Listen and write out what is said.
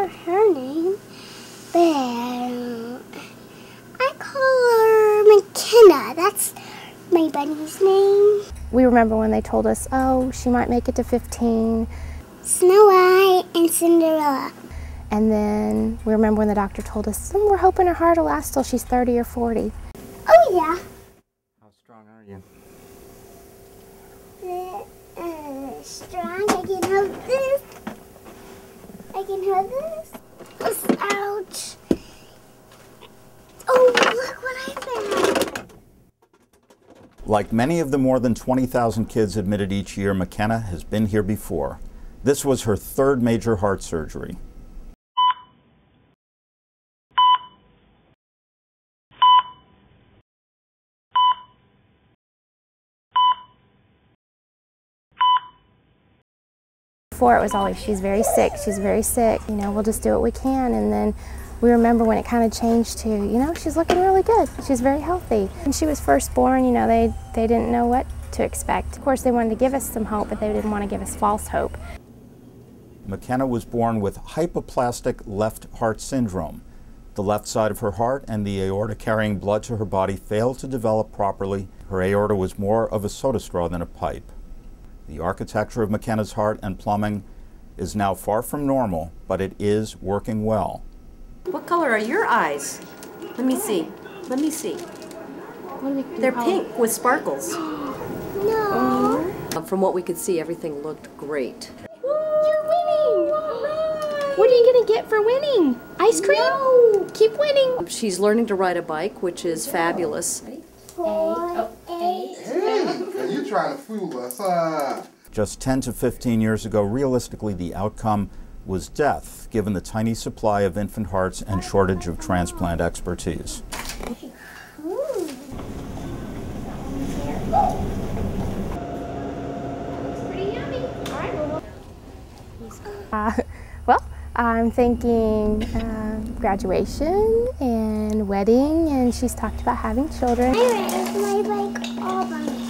remember her name, but I call her Makenna. That's my bunny's name. We remember when they told us, oh, she might make it to 15. Snow White and Cinderella. And then we remember when the doctor told us, oh, we're hoping her heart will last till she's 30 or 40. Oh, yeah. How strong are you? Uh, uh, strong. I can hold this. I can hold this. Oof, Ouch. Oh, look what I found. Like many of the more than 20,000 kids admitted each year, Makenna has been here before. This was her third major heart surgery. Before it was always, she's very sick, she's very sick, you know, we'll just do what we can. And then we remember when it kind of changed to, you know, she's looking really good, she's very healthy. When she was first born, you know, they, they didn't know what to expect. Of course, they wanted to give us some hope, but they didn't want to give us false hope. Makenna was born with hypoplastic left heart syndrome. The left side of her heart and the aorta carrying blood to her body failed to develop properly. Her aorta was more of a soda straw than a pipe. The architecture of Makenna's heart and plumbing is now far from normal, but it is working well. What color are your eyes? Let me see. Let me see. They're pink with sparkles. No. Uh, From what we could see, everything looked great. You're winning! What are you going to get for winning? Ice cream? Keep winning. She's learning to ride a bike, which is fabulous. Four, eight. Hey, you trying to fool us, huh? Just 10 to 15 years ago, realistically, the outcome was death, given the tiny supply of infant hearts and shortage of transplant expertise. Uh, well, I'm thinking uh, graduation and wedding, and she's talked about having children. I ride my bike all by myself.